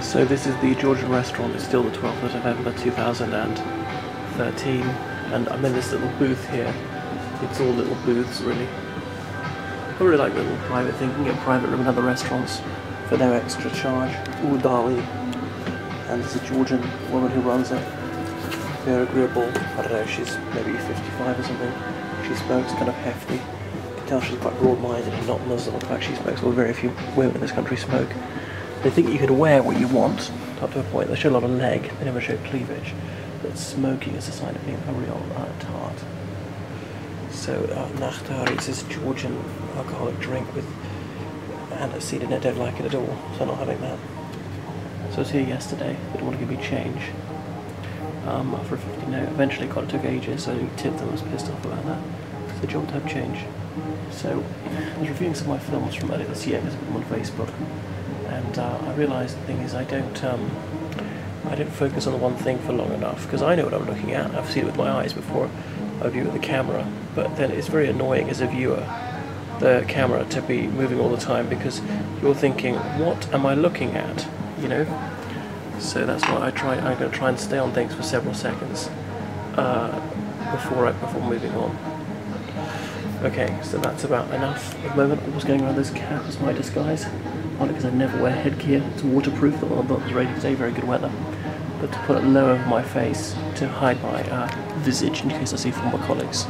So this is the Georgian restaurant. It's still the 12th of November 2013, and I'm in this little booth here. It's all little booths, really. I really like little private thing. You can get private room in other restaurants for no extra charge. Udali, and there's a Georgian woman who runs it. Very agreeable. I don't know. She's maybe 55 or something. She smokes kind of hefty. You can tell she's quite broad-minded and not Muslim. In fact, she smokes. Well, very few women in this country smoke. They think you can wear what you want, up to a point. They show a lot of leg, they never show cleavage. But smoking is a sign of being a real uh, tart. So, uh, Nachtari is this Georgian alcoholic drink with aniseed in it. I don't like it at all, so I'm not having that. So I was here yesterday, they didn't want to give me change. Um, for a 50 note. Eventually got it took ages, so I tipped them, I was pissed off about that. So they jumped to have change. So I was reviewing some of my films from earlier this year, put them on Facebook and uh, I realise the thing is I don't um, I don't focus on one thing for long enough because I know what I'm looking at. I've seen it with my eyes before I view with the camera, but then it's very annoying as a viewer the camera to be moving all the time because you're thinking, what am I looking at? You know. So that's why I try. I'm going to try and stay on things for several seconds uh, before I, before moving on. Okay, so that's about enough at the moment. I was going around this cap as my disguise partly because I never wear headgear. It's waterproof, the one I was ready today, very good weather. But to put it low over my face to hide my uh, visage in case I see former colleagues.